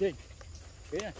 Kinh. Kế này.